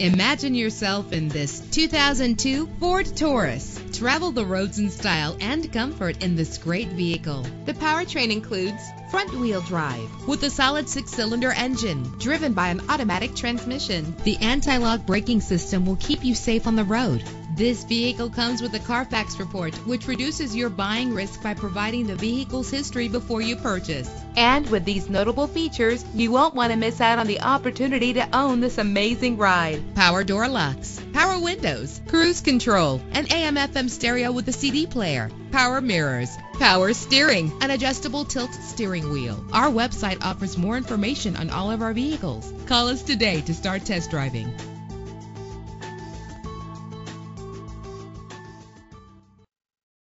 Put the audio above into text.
Imagine yourself in this 2002 Ford Taurus. Travel the roads in style and comfort in this great vehicle. The powertrain includes front-wheel drive with a solid six-cylinder engine driven by an automatic transmission. The anti-lock braking system will keep you safe on the road. This vehicle comes with a Carfax report, which reduces your buying risk by providing the vehicle's history before you purchase. And with these notable features, you won't want to miss out on the opportunity to own this amazing ride. Power door locks, power windows, cruise control, an AM FM stereo with a CD player, power mirrors, power steering, an adjustable tilt steering wheel. Our website offers more information on all of our vehicles. Call us today to start test driving.